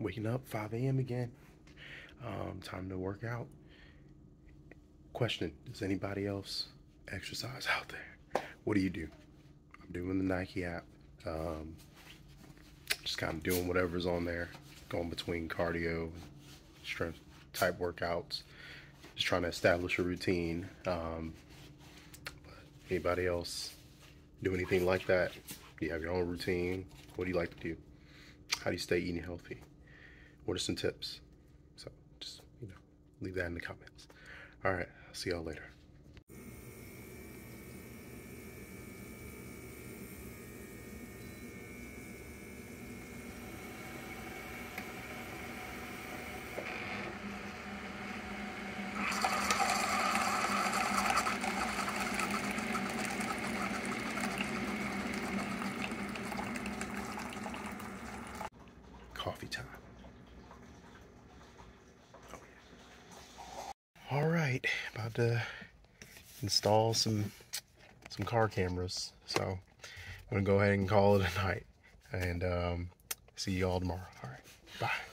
waking up 5 a.m. again. Um, time to work out. Question Does anybody else exercise out there? What do you do? I'm doing the Nike app. Um, just kind of doing whatever's on there, going between cardio strength type workouts. Just trying to establish a routine. Um, anybody else do anything like that? Do you have your own routine? What do you like to do? How do you stay eating healthy? What are some tips? So just, you know, leave that in the comments. All right, I'll see y'all later. Coffee time. All right, about to install some some car cameras. So I'm gonna go ahead and call it a night, and um, see you all tomorrow. All right, bye.